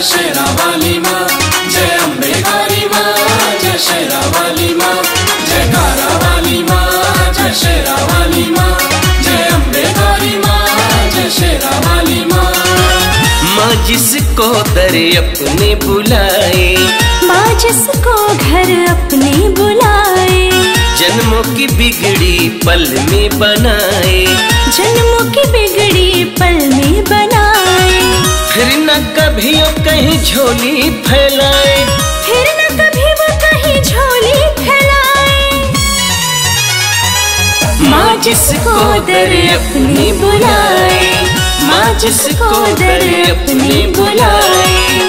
वाली माँ जय माँ जय वाली माँ जय कारा वाली माँ जय वाली माँ जय माँ जय वाली माँ माँ जिसको दर अपने बुलाए माँ जिसको घर अपने बुलाए जन्मों की बिगड़ी पल में बनाए। जन्मों की बिगड़ी पल में बनाए। फिर न कभी कहीं झोली फैलाए। फिर न कभी वो कहीं झोली फैलाए। माँ जिसको दर अपनी बुलाए माँ जिसको दर अपनी बुलाए।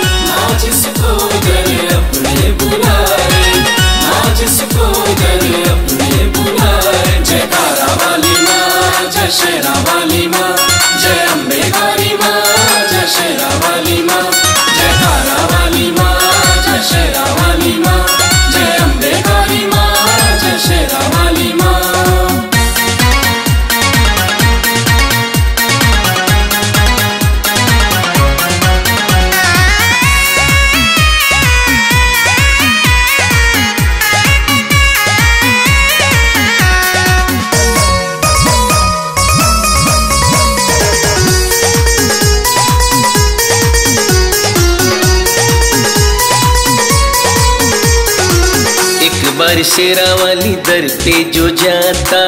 बार शेरा वाली दर पे जो जाता।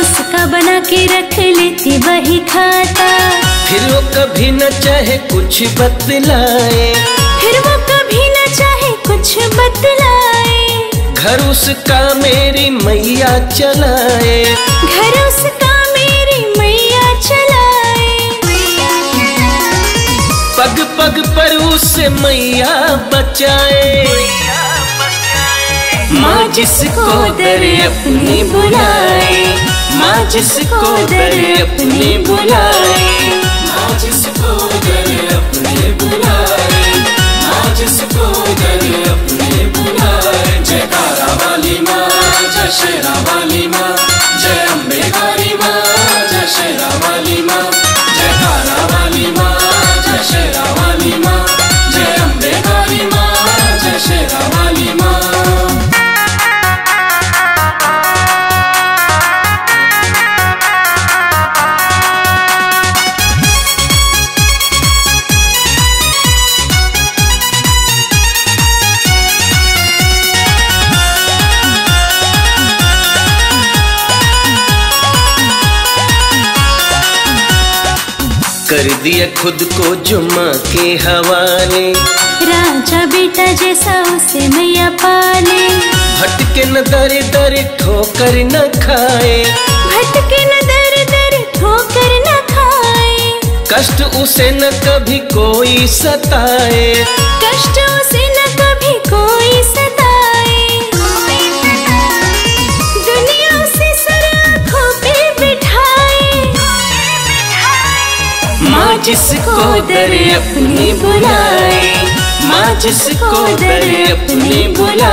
उसका बना के रख लेती वही खाता। फिर वो कभी न चाहे कुछ बतलाए। फिर वो कभी न चाहे कुछ बतलाए। घर उसका मेरी मैया चलाए। घर उसका मेरी मैया चलाए। पग पग पर उसे मैया बचाए। जिसको दर अपनी बुलाए माँ जिसको दर अपनी बुलाए कर दिया खुद को जुम्मा के हवाले। राजा बेटा जैसा उसे मैया पाले। भटके न दर दर ठोकर न खाए। भटके न दर दर ठोकर न खाए। कष्ट उसे न कभी कोई सताए। कष्ट उसे माँ जिसको दर अपनी बुलाए माँ जिसको दर अपनी बुलाए